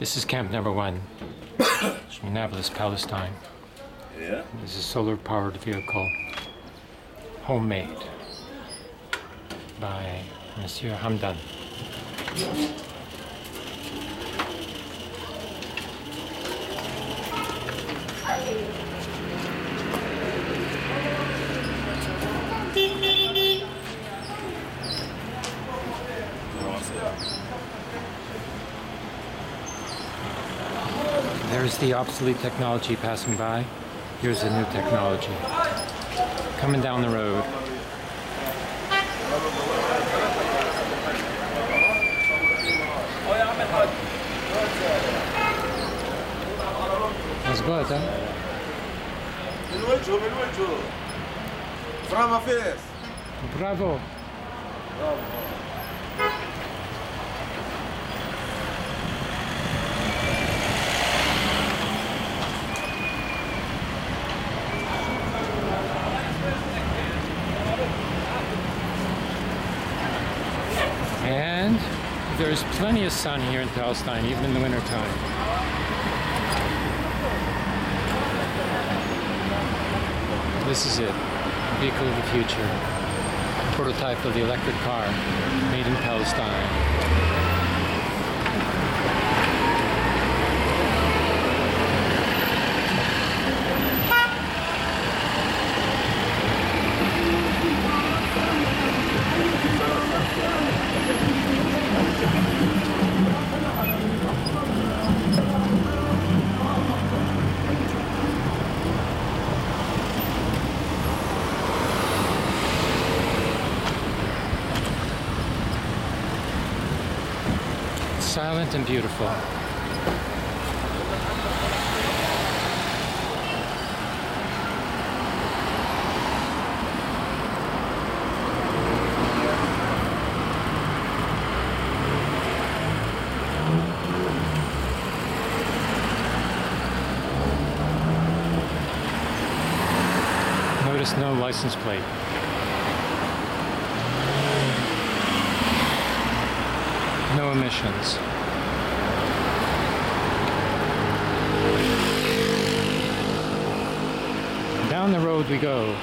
This is camp number one, Nablus, Palestine. Yeah. This is a solar powered vehicle, homemade by Monsieur Hamdan. There's the obsolete technology passing by. Here's the new technology. Coming down the road. That's good, huh? Bravo. Bravo. And there's plenty of sun here in Palestine, even in the wintertime. This is it, vehicle of the future, prototype of the electric car, made in Palestine. Silent and beautiful. Notice no license plate. Down the road we go.